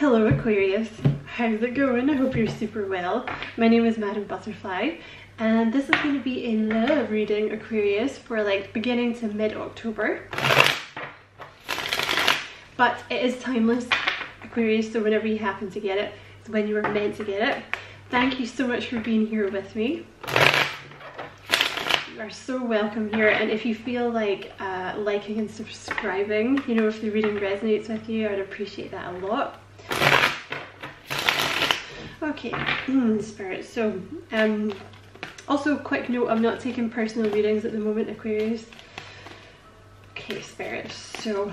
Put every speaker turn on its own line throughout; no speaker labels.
Hello Aquarius, how's it going? I hope you're super well. My name is Madame Butterfly and this is going to be a love reading Aquarius for like beginning to mid-October. But it is timeless Aquarius so whenever you happen to get it, it's when you were meant to get it. Thank you so much for being here with me. You are so welcome here and if you feel like uh, liking and subscribing, you know if the reading resonates with you, I'd appreciate that a lot. Okay, mm, spirit. So, um, also quick note, I'm not taking personal readings at the moment, Aquarius. Okay, spirit. So,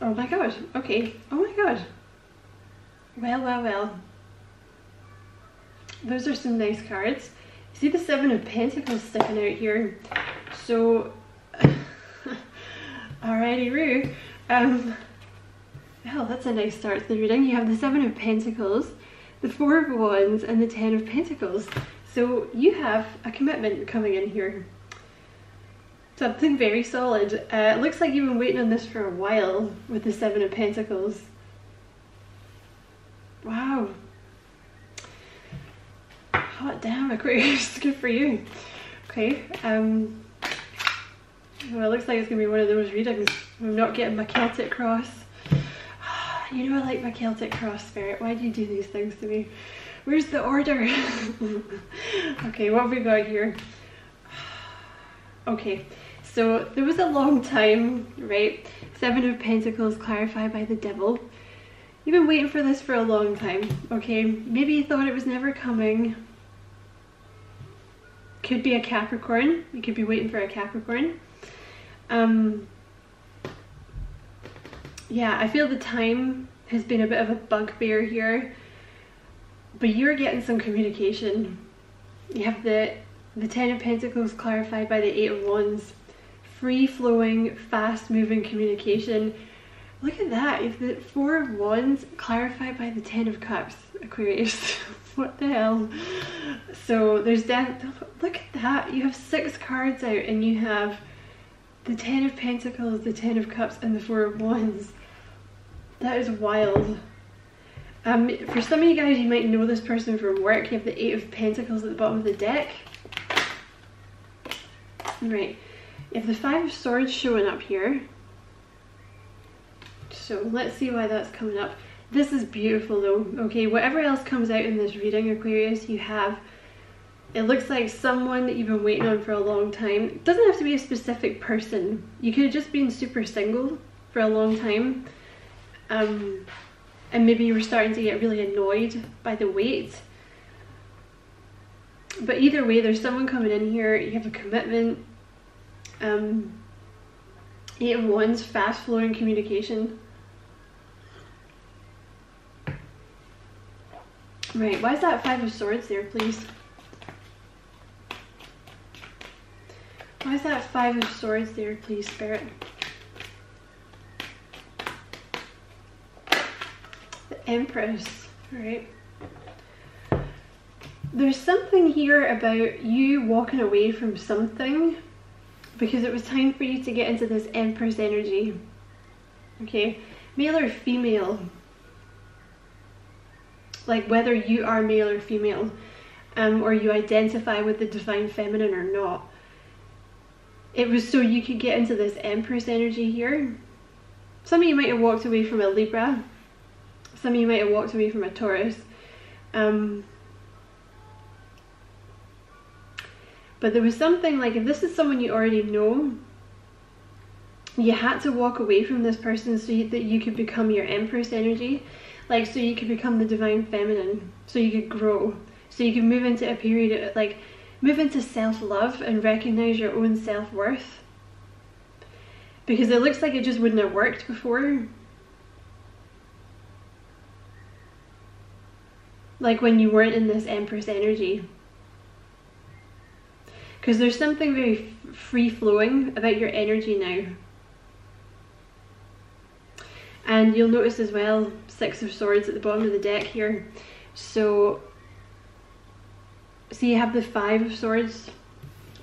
oh my god. Okay. Oh my god. Well, well, well. Those are some nice cards. See the Seven of Pentacles sticking out here. So, alrighty, Roo. Um, Oh, that's a nice start to the reading. You have the Seven of Pentacles, the Four of Wands, and the Ten of Pentacles. So you have a commitment coming in here. Something very solid. Uh, it looks like you've been waiting on this for a while with the Seven of Pentacles. Wow. Hot damn, Aquarius. Good for you. Okay. Um, well, it looks like it's going to be one of those readings. I'm not getting my Celtic cross you know I like my Celtic cross spirit. Why do you do these things to me? Where's the order? okay, what have we got here? Okay, so there was a long time, right? Seven of Pentacles clarified by the devil. You've been waiting for this for a long time, okay? Maybe you thought it was never coming. Could be a Capricorn. You could be waiting for a Capricorn. Um, yeah, I feel the time has been a bit of a bugbear here, but you're getting some communication. You have the, the Ten of Pentacles clarified by the Eight of Wands. Free-flowing, fast-moving communication. Look at that, You if the Four of Wands clarified by the Ten of Cups, Aquarius. what the hell? So there's that, look at that, you have six cards out and you have the Ten of Pentacles, the Ten of Cups, and the Four of Wands. That is wild. Um, for some of you guys, you might know this person from work. You have the Eight of Pentacles at the bottom of the deck. Right. You have the Five of Swords showing up here. So let's see why that's coming up. This is beautiful though. Okay, whatever else comes out in this reading, Aquarius, you have it looks like someone that you've been waiting on for a long time. It doesn't have to be a specific person. You could have just been super single for a long time um, and maybe you were starting to get really annoyed by the wait. But either way, there's someone coming in here, you have a commitment, um, Eight of Wands, fast flowing communication. Right, why is that Five of Swords there, please? Why is that Five of Swords there, please, Spirit? Empress, right? There's something here about you walking away from something because it was time for you to get into this Empress energy. Okay, male or female. Like whether you are male or female, um, or you identify with the divine feminine or not. It was so you could get into this Empress energy here. Some of you might have walked away from a Libra some of you might have walked away from a Taurus. Um, but there was something like if this is someone you already know, you had to walk away from this person so you, that you could become your Empress energy. Like, so you could become the Divine Feminine. So you could grow. So you could move into a period of, like, move into self-love and recognize your own self-worth. Because it looks like it just wouldn't have worked before. Like when you weren't in this Empress energy. Because there's something very free flowing about your energy now. And you'll notice as well, Six of Swords at the bottom of the deck here. So, see you have the Five of Swords.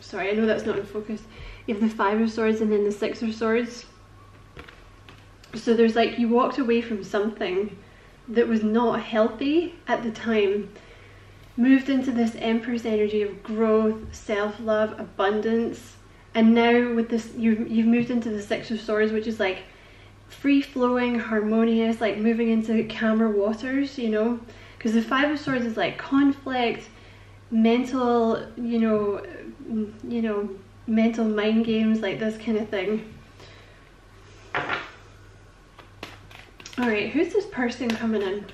Sorry, I know that's not in focus. You have the Five of Swords and then the Six of Swords. So there's like you walked away from something that was not healthy at the time, moved into this Empress energy of growth, self-love, abundance, and now with this you've you've moved into the Six of Swords, which is like free flowing, harmonious, like moving into calmer waters, you know? Because the Five of Swords is like conflict, mental, you know, you know, mental mind games, like this kind of thing. Alright, who's this person coming in?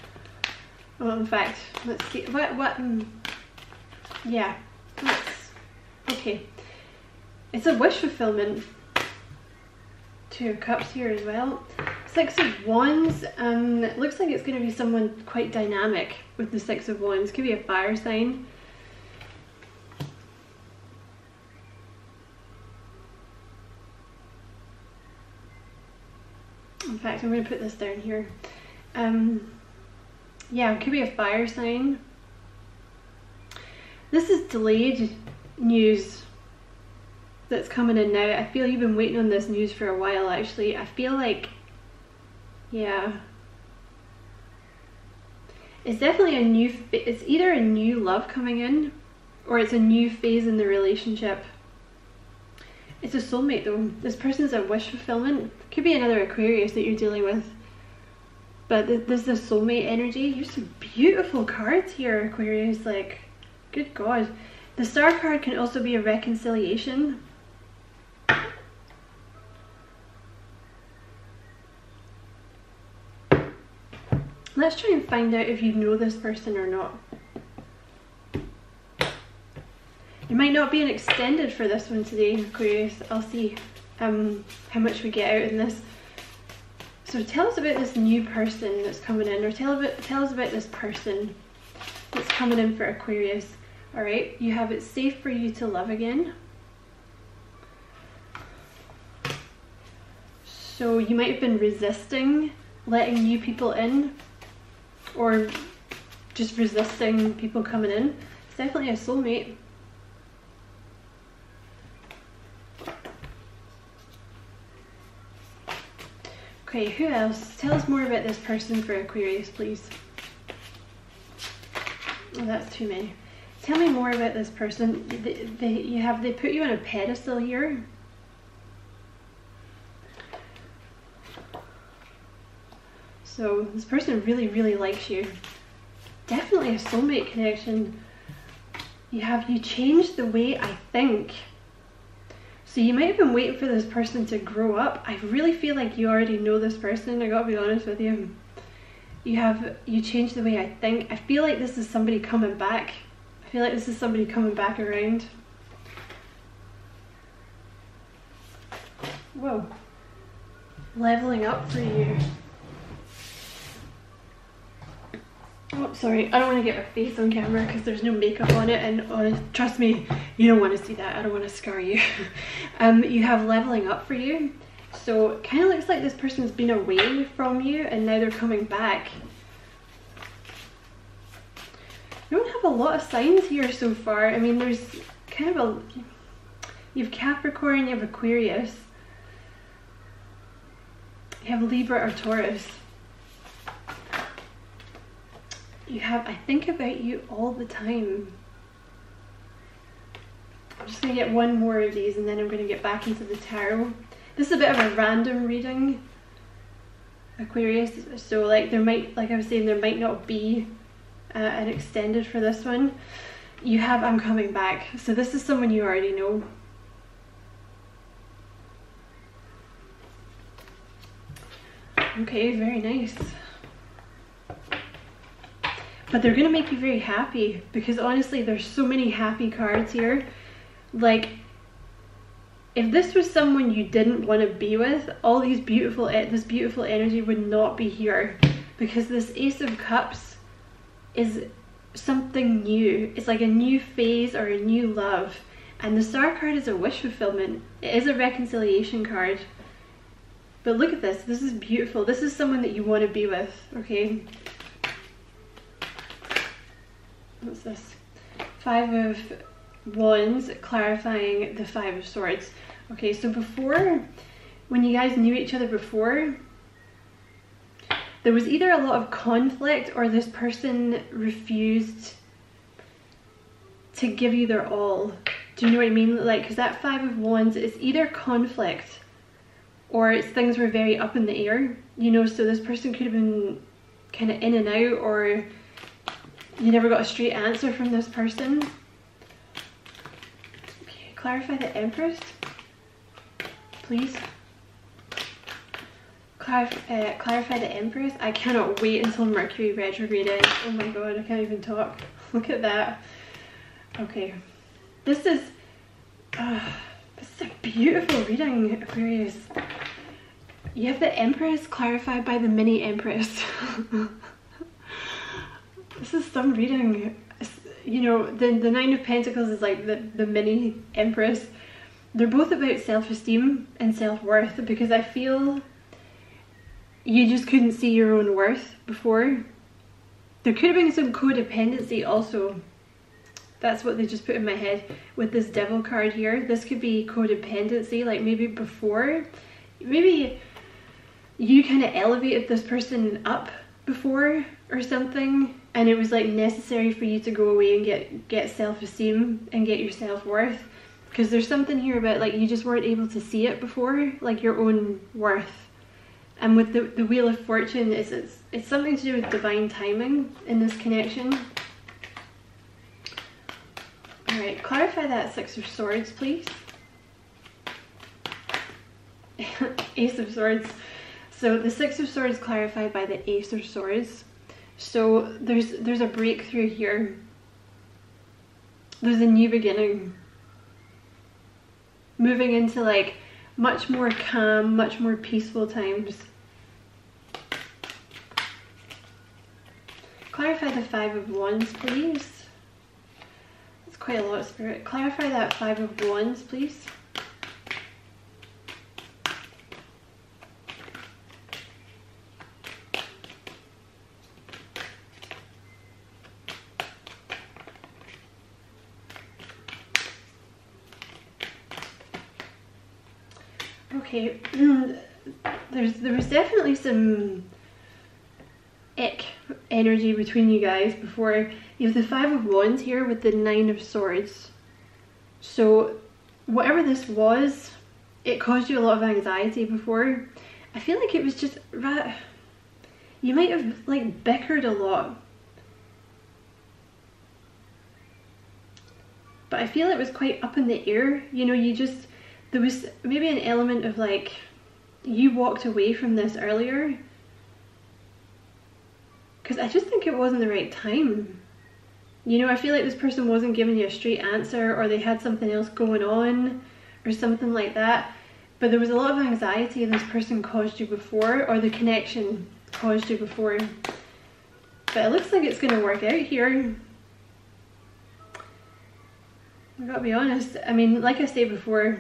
Well, in fact, let's see. What, what, um, yeah, let's, okay. It's a wish fulfillment. Two Cups here as well. Six of Wands, um, it looks like it's going to be someone quite dynamic with the Six of Wands. Could be a fire sign. Fact, I'm going to put this down here. Um, yeah, it could be a fire sign. This is delayed news that's coming in now. I feel you've been waiting on this news for a while actually. I feel like, yeah. It's definitely a new, it's either a new love coming in or it's a new phase in the relationship. It's a soulmate though. This person's a wish fulfillment. Could be another Aquarius that you're dealing with. But this is a soulmate energy. Here's some beautiful cards here, Aquarius. Like, good God. The star card can also be a reconciliation. Let's try and find out if you know this person or not. It might not be an extended for this one today, Aquarius. I'll see um, how much we get out in this. So tell us about this new person that's coming in, or tell, about, tell us about this person that's coming in for Aquarius. Alright, you have it safe for you to love again. So you might have been resisting letting new people in or just resisting people coming in. It's definitely a soulmate. Okay, who else? Tell us more about this person for Aquarius, please. Oh, that's too many. Tell me more about this person. They, they, you have they put you on a pedestal here. So this person really, really likes you. Definitely a soulmate connection. You have you changed the way I think. So you might have been waiting for this person to grow up. I really feel like you already know this person, I gotta be honest with you. You have you changed the way I think. I feel like this is somebody coming back. I feel like this is somebody coming back around. Whoa. Leveling up for you. Oh, sorry, I don't want to get my face on camera because there's no makeup on it and trust me, you don't want to see that. I don't want to scar you. um, you have leveling up for you. So it kind of looks like this person's been away from you and now they're coming back. You don't have a lot of signs here so far. I mean, there's kind of a... You have Capricorn, you have Aquarius. You have Libra or Taurus. You have, I think about you all the time. I'm just going to get one more of these and then I'm going to get back into the tarot. This is a bit of a random reading, Aquarius. So like there might, like I was saying, there might not be uh, an extended for this one. You have I'm coming back. So this is someone you already know. Okay, very nice but they're gonna make you very happy because honestly there's so many happy cards here. Like if this was someone you didn't want to be with all these beautiful this beautiful energy would not be here because this ace of cups is something new. It's like a new phase or a new love. And the star card is a wish fulfillment. It is a reconciliation card. But look at this. This is beautiful. This is someone that you want to be with okay what's this? Five of Wands, clarifying the Five of Swords. Okay, so before, when you guys knew each other before, there was either a lot of conflict or this person refused to give you their all. Do you know what I mean? Like, because that Five of Wands is either conflict or it's things were very up in the air, you know, so this person could have been kind of in and out or you never got a straight answer from this person. Okay, clarify the Empress, please. Uh, clarify the Empress. I cannot wait until Mercury retrograde. Oh my god, I can't even talk. Look at that. Okay, this is, uh, this is a beautiful reading, Aquarius. You have the Empress clarified by the mini Empress. this is some reading. You know, the, the Nine of Pentacles is like the, the mini Empress. They're both about self-esteem and self-worth because I feel you just couldn't see your own worth before. There could have been some codependency also. That's what they just put in my head with this devil card here. This could be codependency, like maybe before, maybe you kind of elevated this person up before or something and it was like necessary for you to go away and get get self-esteem and get your self-worth. Because there's something here about like you just weren't able to see it before like your own worth. And with the, the wheel of fortune is it's, it's something to do with divine timing in this connection. All right clarify that six of swords please. Ace of swords. So the Six of Swords clarified by the Ace of Swords. So there's there's a breakthrough here. There's a new beginning. Moving into like much more calm, much more peaceful times. Clarify the Five of Wands, please. That's quite a lot, Spirit. Clarify that Five of Wands, please. Okay, mm, there's there was definitely some ick energy between you guys before. You have the five of wands here with the nine of swords. So whatever this was it caused you a lot of anxiety before. I feel like it was just you might have like bickered a lot. But i feel it was quite up in the air. You know you just there was maybe an element of like you walked away from this earlier because I just think it wasn't the right time. You know, I feel like this person wasn't giving you a straight answer or they had something else going on or something like that. But there was a lot of anxiety this person caused you before or the connection caused you before. But it looks like it's going to work out here. I gotta be honest. I mean, like I said before,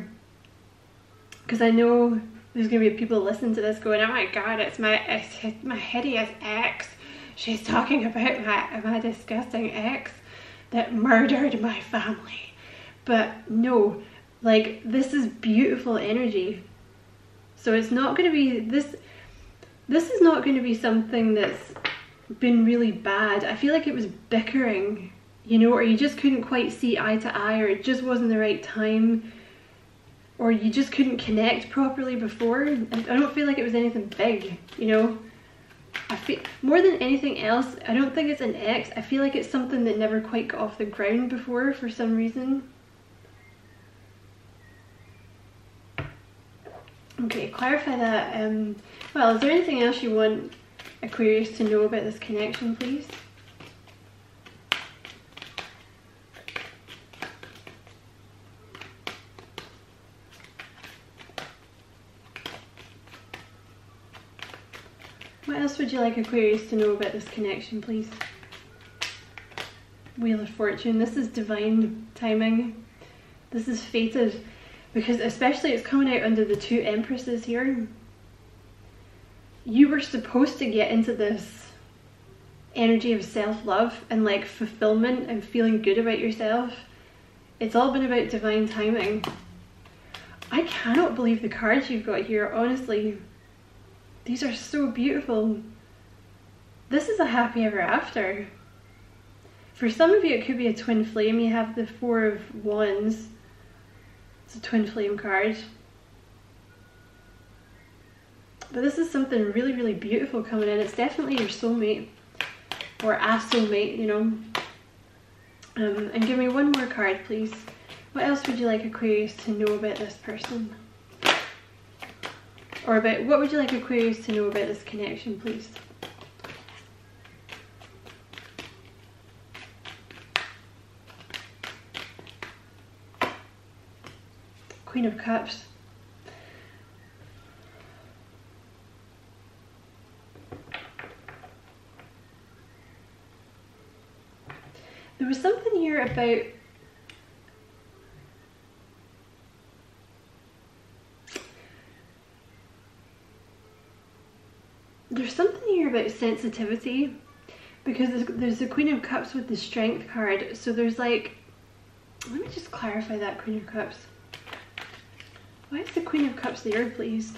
because I know there's gonna be people listening to this going, oh my god, it's my it's my hideous ex. She's talking about my my disgusting ex that murdered my family. But no, like this is beautiful energy. So it's not gonna be this this is not gonna be something that's been really bad. I feel like it was bickering, you know, or you just couldn't quite see eye to eye or it just wasn't the right time or you just couldn't connect properly before. I don't feel like it was anything big, you know? I feel more than anything else, I don't think it's an ex. I feel like it's something that never quite got off the ground before for some reason. Okay, clarify that. Um, well, is there anything else you want Aquarius to know about this connection, please? What else would you like Aquarius to know about this connection, please? Wheel of Fortune. This is divine timing. This is fated because especially it's coming out under the two empresses here. You were supposed to get into this energy of self-love and like fulfillment and feeling good about yourself. It's all been about divine timing. I cannot believe the cards you've got here, honestly. These are so beautiful. this is a happy ever after. For some of you, it could be a twin flame. You have the Four of Wands. It's a twin flame card. But this is something really, really beautiful coming in. It's definitely your soulmate or a soulmate, you know. Um, and give me one more card, please. What else would you like Aquarius to know about this person? Or about, what would you like Aquarius to know about this connection, please? Queen of Cups. There was something here about there's something here about sensitivity because there's, the Queen of Cups with the Strength card. So there's like, let me just clarify that Queen of Cups. Why is the Queen of Cups there, please?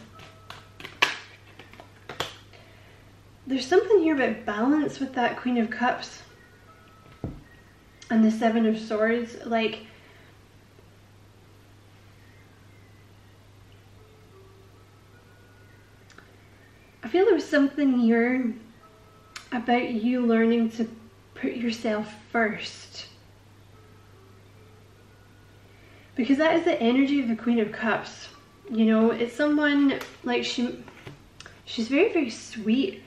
There's something here about balance with that Queen of Cups and the Seven of Swords. Like, feel there was something here about you learning to put yourself first because that is the energy of the Queen of Cups. You know, it's someone like she, she's very, very sweet,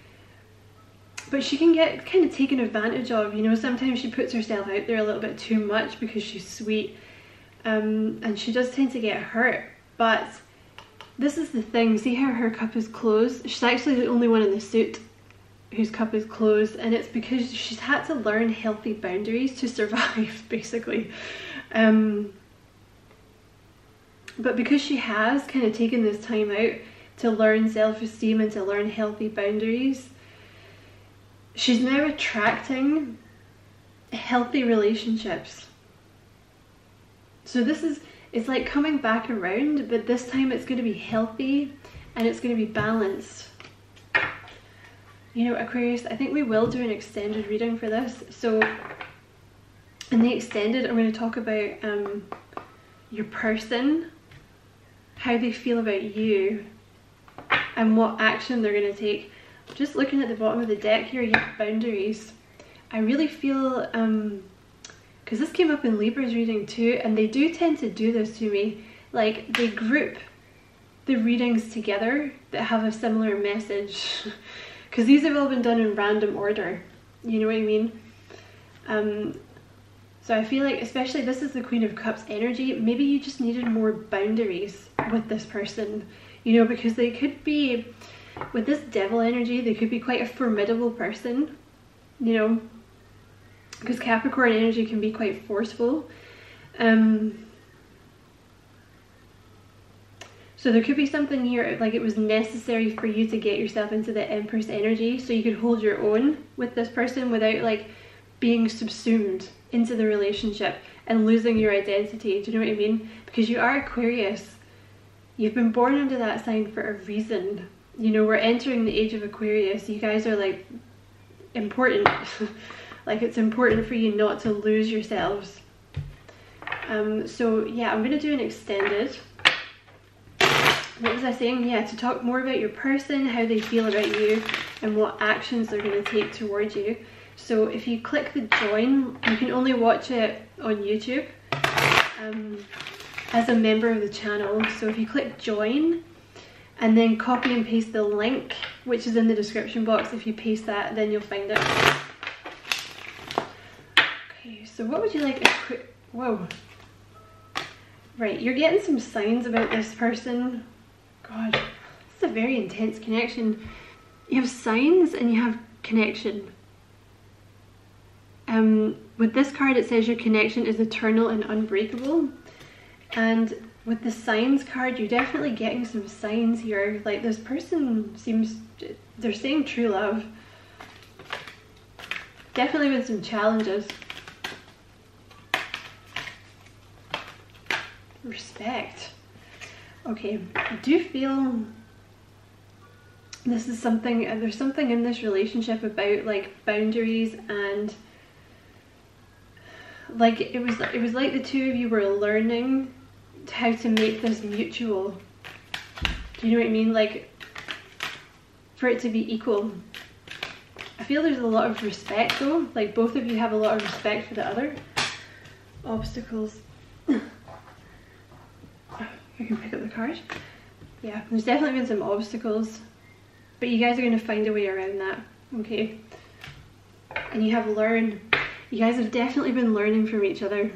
but she can get kind of taken advantage of. You know, sometimes she puts herself out there a little bit too much because she's sweet, um, and she does tend to get hurt. But this is the thing, see how her cup is closed? She's actually the only one in the suit whose cup is closed and it's because she's had to learn healthy boundaries to survive basically um, but because she has kind of taken this time out to learn self-esteem and to learn healthy boundaries, she's now attracting healthy relationships. So this is, it's like coming back around, but this time it's going to be healthy and it's going to be balanced. You know, Aquarius, I think we will do an extended reading for this. So in the extended, I'm going to talk about um, your person how they feel about you and what action they're going to take. Just looking at the bottom of the deck here, you have boundaries. I really feel, um, because this came up in Libra's reading too, and they do tend to do this to me, like they group the readings together that have a similar message. Because these have all been done in random order, you know what I mean? Um, so I feel like, especially this is the Queen of Cups energy, maybe you just needed more boundaries with this person, you know, because they could be, with this devil energy, they could be quite a formidable person, you know, because Capricorn energy can be quite forceful. Um, so there could be something here, like it was necessary for you to get yourself into the Empress energy so you could hold your own with this person without like being subsumed into the relationship and losing your identity. Do you know what I mean? Because you are Aquarius. You've been born under that sign for a reason. You know, we're entering the age of Aquarius. You guys are like important. like it's important for you not to lose yourselves. Um, so yeah, I'm gonna do an extended. What was I saying? Yeah, to talk more about your person, how they feel about you, and what actions they're gonna take towards you. So if you click the join, you can only watch it on YouTube um, as a member of the channel. So if you click join and then copy and paste the link, which is in the description box, if you paste that, then you'll find it. So what would you like whoa. Right, you're getting some signs about this person. God, this is a very intense connection. You have signs and you have connection. Um, with this card it says your connection is eternal and unbreakable and with the signs card you're definitely getting some signs here like this person seems they're saying true love definitely with some challenges respect. Okay I do feel this is something uh, there's something in this relationship about like boundaries and like it was it was like the two of you were learning how to make this mutual. Do you know what I mean? Like for it to be equal. I feel there's a lot of respect though. Like both of you have a lot of respect for the other obstacles I can pick up the card. Yeah there's definitely been some obstacles but you guys are going to find a way around that okay? And you have learned you guys have definitely been learning from each other.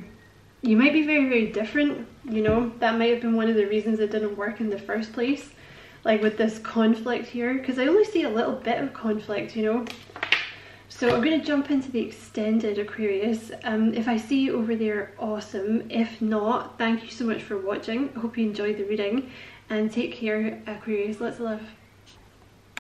You might be very very different you know? That might have been one of the reasons it didn't work in the first place like with this conflict here because I only see a little bit of conflict you know so I'm going to jump into the extended Aquarius. Um, if I see you over there, awesome. If not, thank you so much for watching. I hope you enjoyed the reading and take care Aquarius. Let's love.